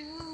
you.